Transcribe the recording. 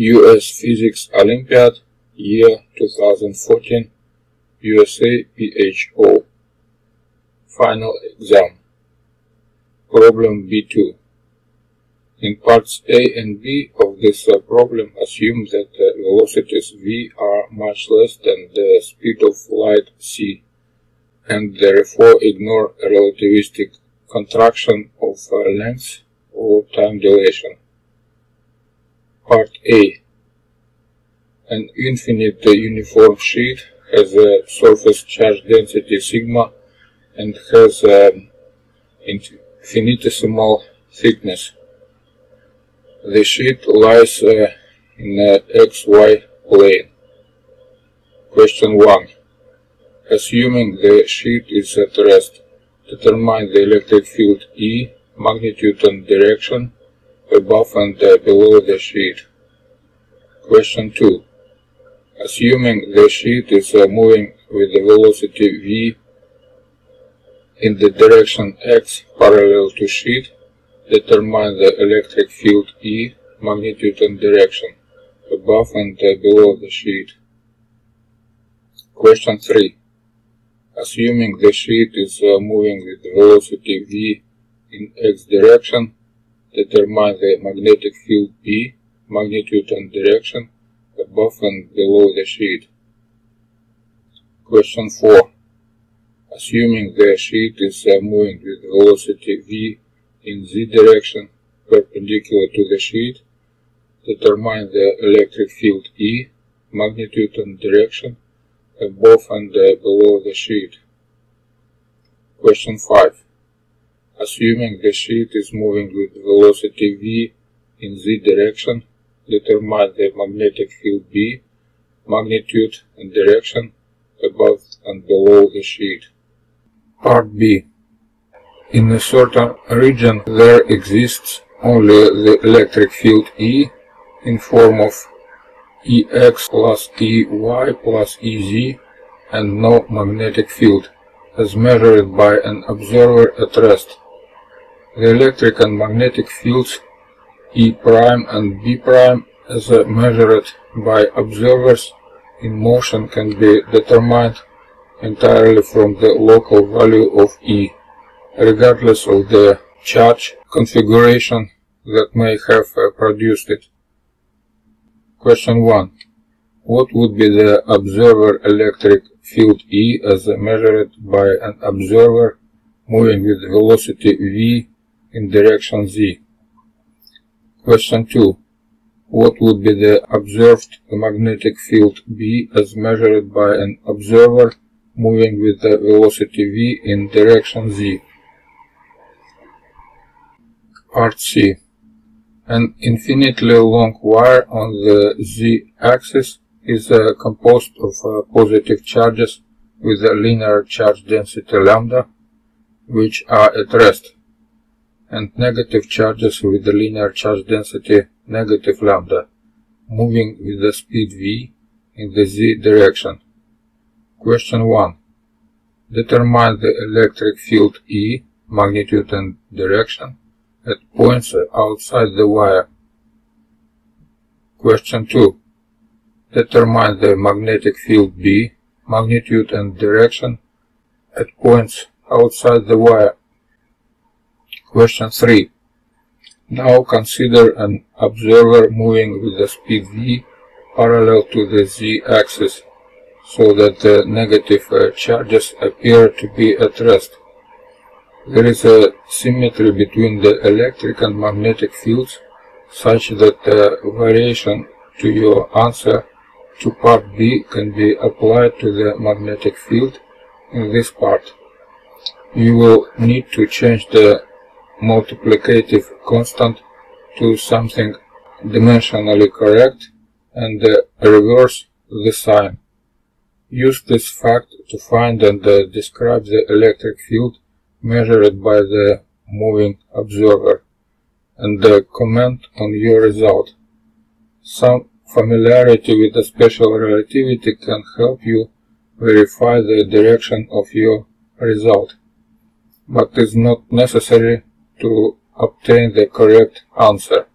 US Physics Olympiad, year 2014, USA PHO. Final exam. Problem B2. In parts A and B of this uh, problem, assume that the velocities v are much less than the speed of light c, and therefore ignore relativistic contraction of uh, length or time dilation. Part A An infinite uniform sheet has a surface charge density sigma and has an infinitesimal thickness. The sheet lies uh, in the xy plane. Question 1. Assuming the sheet is at rest, determine the electric field E, magnitude and direction above and uh, below the sheet. Question 2. Assuming the sheet is uh, moving with the velocity v in the direction x parallel to sheet, Determine the electric field E, magnitude and direction, above and below the sheet. Question 3. Assuming the sheet is uh, moving with velocity v in x direction, determine the magnetic field B, magnitude and direction, above and below the sheet. Question 4. Assuming the sheet is uh, moving with velocity v in z direction perpendicular to the sheet, determine the electric field E, magnitude and direction above and below the sheet. Question 5. Assuming the sheet is moving with velocity v in z direction, determine the magnetic field B, magnitude and direction above and below the sheet. Part B. In a certain region there exists only the electric field E in form of Ex plus Ey plus Ez and no magnetic field as measured by an observer at rest. The electric and magnetic fields E' prime and B' prime as measured by observers in motion can be determined entirely from the local value of E regardless of the charge configuration that may have uh, produced it. Question 1. What would be the observer electric field E as measured by an observer moving with velocity v in direction z? Question 2. What would be the observed magnetic field B as measured by an observer moving with the velocity v in direction z? Part C. An infinitely long wire on the z-axis is uh, composed of uh, positive charges with a linear charge density lambda, which are at rest, and negative charges with the linear charge density negative lambda, moving with the speed v in the z direction. Question 1. Determine the electric field E, magnitude and direction at points outside the wire. Question 2. Determine the magnetic field B, magnitude and direction at points outside the wire. Question 3. Now consider an observer moving with the speed v parallel to the z-axis so that the negative uh, charges appear to be at rest. There is a symmetry between the electric and magnetic fields such that the variation to your answer to part B can be applied to the magnetic field in this part. You will need to change the multiplicative constant to something dimensionally correct and uh, reverse the sign. Use this fact to find and uh, describe the electric field measured by the moving observer and the comment on your result. Some familiarity with the special relativity can help you verify the direction of your result, but is not necessary to obtain the correct answer.